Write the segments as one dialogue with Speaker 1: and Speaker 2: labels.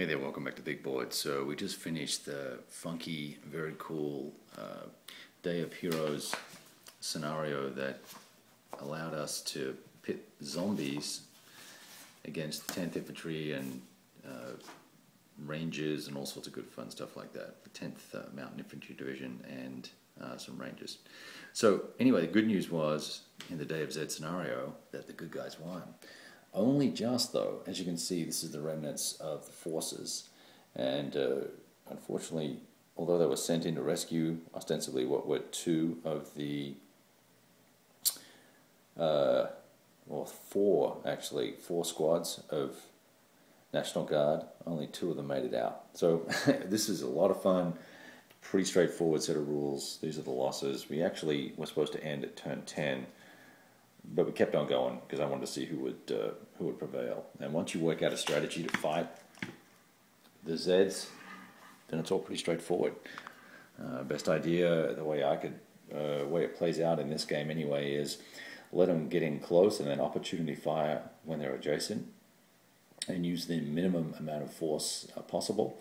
Speaker 1: Hey there, welcome back to Big Board. So we just finished the funky, very cool uh, Day of Heroes scenario that allowed us to pit zombies against 10th Infantry and uh, Rangers and all sorts of good fun stuff like that. The 10th uh, Mountain Infantry Division and uh, some Rangers. So anyway, the good news was in the Day of Z scenario that the good guys won. Only just, though, as you can see, this is the remnants of the forces. And uh, unfortunately, although they were sent in to rescue, ostensibly, what were two of the, uh, or four, actually, four squads of National Guard, only two of them made it out. So this is a lot of fun. Pretty straightforward set of rules. These are the losses. We actually were supposed to end at turn 10 but we kept on going because I wanted to see who would uh, who would prevail. And once you work out a strategy to fight the Zeds, then it's all pretty straightforward. Uh, best idea, the way I could, uh, way it plays out in this game anyway, is let them get in close and then opportunity fire when they're adjacent, and use the minimum amount of force uh, possible,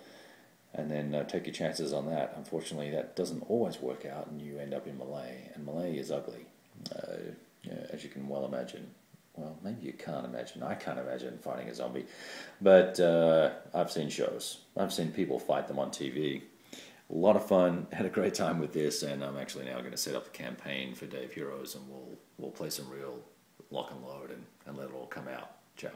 Speaker 1: and then uh, take your chances on that. Unfortunately, that doesn't always work out, and you end up in melee, and melee is ugly. As you can well imagine. Well, maybe you can't imagine. I can't imagine fighting a zombie. But uh, I've seen shows, I've seen people fight them on TV. A lot of fun. Had a great time with this, and I'm actually now going to set up a campaign for of Heroes, and we'll we'll play some real lock and load and, and let it all come out. Ciao.